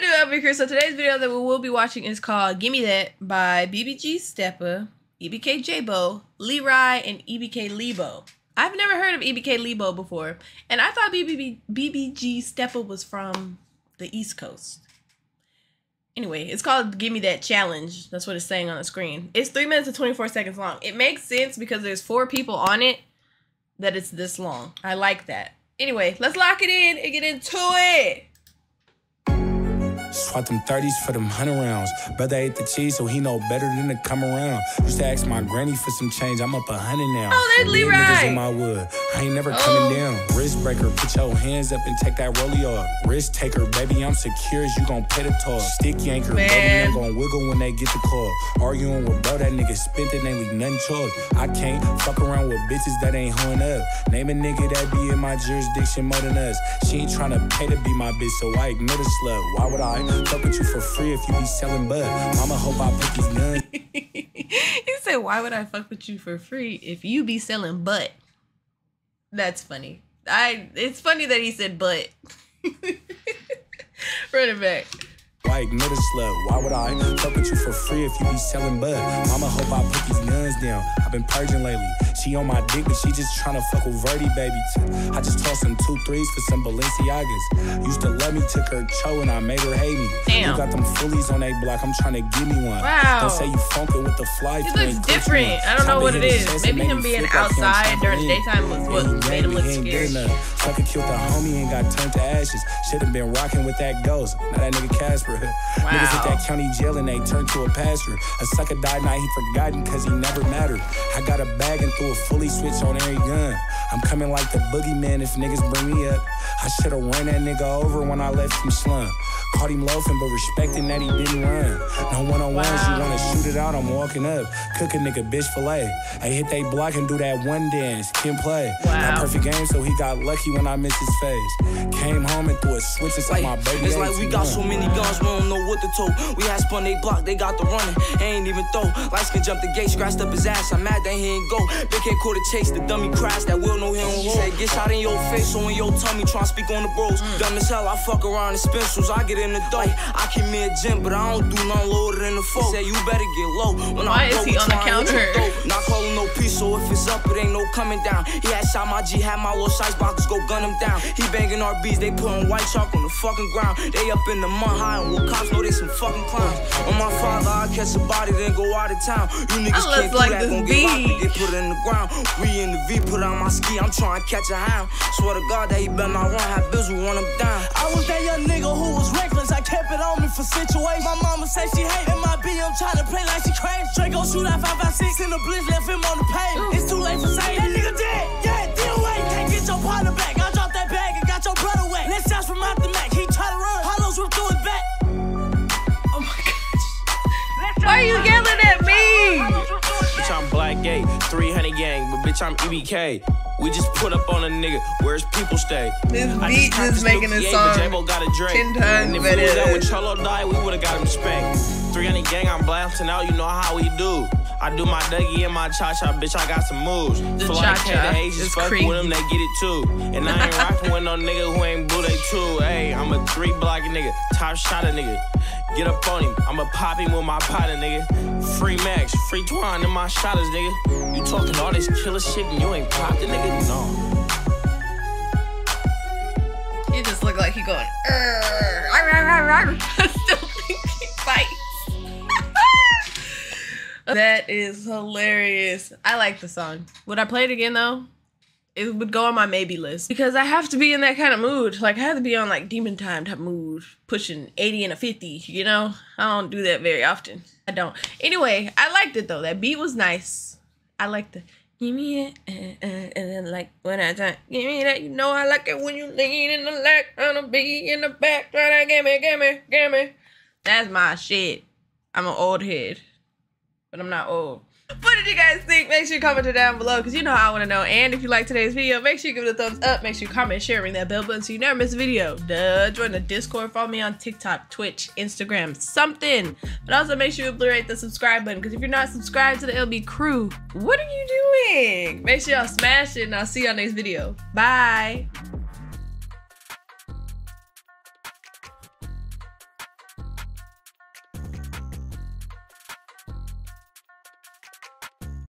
do LB Crew. So today's video that we will be watching is called Gimme That by BBG Steppa, EBK Jaaybo, Leroy, and EBK Leebo. I've never heard of EBK Leebo before, and I thought BBB, BBG Steppa was from the East Coast. Anyway, it's called Gimme That Challenge. That's what it's saying on the screen. It's 3 minutes and 24 seconds long. It makes sense because there's four people on it that it's this long. I like that. Anyway, let's lock it in and get into it. Swap them 30s for them 100 rounds. Brother ate the cheese, so he know better than to come around. Used to ask my granny for some change, I'm up a 100 now. Oh, there's Big Li Rye. niggas in my wood. I ain't never Oh. coming down. Wrist breaker, put your hands up and take that rollie off. Wrist taker, baby, I'm secure as you gon' pay the toll. Stick yanker, baby, Man. I'm gon' wiggle when they get the call. Arguing with bro, that nigga spent it, ain't leave nothing charged. I can't fuck around with bitches that ain't hoeing up. Name a nigga that be in my jurisdiction more than us. She ain't tryna pay to be my bitch, so I ignore the slut. Why would I fuck with you for free if you be selling bud? Mama hope I put these guns he said, Why would I fuck with you for free if you be selling butt? That's funny. I it's funny that he said. Run it back. Why ignore the slut? Why would I fuck with you for free if you be selling bud? Mama hope I put these guns down. I've been purging lately. She on my dick, but she just tryna fuck with Verdi, baby. I just tossed some two threes for some Balenciagas. Used to love me, took her cho, and I made her hate me. Damn. You got them fullies on they block. I'm tryna give me one. Wow. Don't say you funkin' with the fly. He looks different. I don't know what it is. Maybe him being flip like he on outside during the daytime was what made him look he ain't good scary. Fucking killed the homie and got turned to ashes. Should've been rocking with that ghost. Now that nigga Casper. Niggas at that county jail and they turned to a pastor. A sucker died, now he forgotten cause he never mattered. I got a bag and threw a fully switch on every gun. I'm coming like the boogeyman if niggas bring me up. I should've ran that nigga over when I left him slum. Caught him loafing, but respecting that he didn't run. No one on ones, Wow. you wanna shoot it out, I'm walking up. Cook a nigga bitch fillet. I hit they block and do that one dance. Can play. Wow. Got perfect game, so he got lucky when I missed his face. Came home and threw a switch inside Like, my baby. it's like we got so many guns, we don't know what to tote. We had spun they block, they got the running, ain't even throw. Lights can jump the gate, scratched up his ass. I'm mad that he ain't go. Big head caught a chase, the dummy crashed, that will know he don't hold. Said, get shot in your face, or in your tummy, try to speak on the bros. Mm. Dumb as hell, I fuck around in spinsters, I get in the dough. I keep me a gym, but I don't do nothing lower than the folk. Say you better get low. When Why I is he on the try and hit counter? Not calling no peace, so if it's up, it ain't no coming down. He had shot my G, had my little size boxes, go gun him down. He banging RBs, they putting white chalk on the fucking ground. They up in the mud high, and what cops know they some fucking clowns. On my father, I catch a body, then go out of town. You niggas I can't like do that, gon' get locked, they get put in the ground. We in the V, put on my ski, I'm trying to catch a hound. Swear to God that he better not run, have bills, we run on me for situations. My mama said she hated my BM, trying to play like she crazy. Draco shoot out 556 in the blitz, left him on the pavement. It's too late for saying that nigga dead. Yeah, deal away. Can't get your partner back. I dropped that bag and got your brother wet. Let's shots from out the Mac. He try to run. Hollows ripped through his back. Oh my gosh. Why are you yelling Gate, 300 gang, but bitch, I'm EBK. We just put up on a nigga, where's people stay? This I beat cracked is this making this song J-Bo got a Drake. 10 times And if we was out when Cholo died, we would've got him spanked. 300 gang, I'm blasting out, you know how we do. I do my Dougie and my cha-cha, bitch, I got some moves. The Feel like cha-cha the Asians is fuck with them, they get it too. And I ain't rocking with no nigga who ain't blue, they too. Hey, I'm a three block nigga, top shot nigga. Get up on him, I'ma pop him with my potter, nigga. Free Max, free Twine in my shotters, nigga. You talking all this killer shit and you ain't popped the nigga? No. He just look like he going. "Arr, arr, arr, arr, that is hilarious. I like the song. Would I play it again though? It would go on my maybe list because I have to be in that kind of mood. Like I have to be on like demon time type mood, pushing 80 and a 50, you know? I don't do that very often. I don't. Anyway, I liked it though. That beat was nice. I like the give me it, uh, uh, and then like when I time, give me that. You know I like it when you lean in the on the be in the back, try to give me, give me, give me. That's my shit. I'm an old head, but I'm not old. What did you guys think? Make sure you comment it down below because you know I want to know. And if you like today's video, make sure you give it a thumbs up. Make sure you comment, share, ring that bell button so you never miss a video. Duh. Join the Discord. Follow me on TikTok, Twitch, Instagram, something. But also make sure you obliterate the subscribe button because if you're not subscribed to the LB crew, what are you doing? Make sure y'all smash it and I'll see y'all next video. Bye.